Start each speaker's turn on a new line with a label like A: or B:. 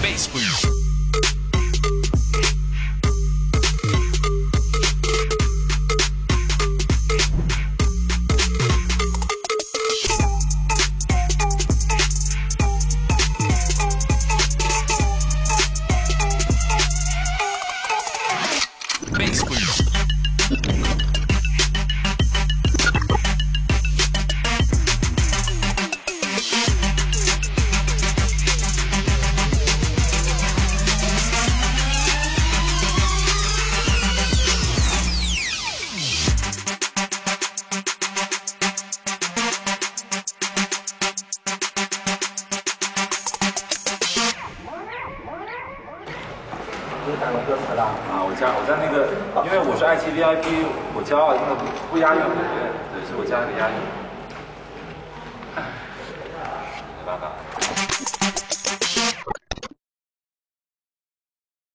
A: Bass please.
B: 啊，我加我在那个，因为我是爱奇艺 VIP，我骄傲，那个不押韵，对，所以我加了个押韵。没办法。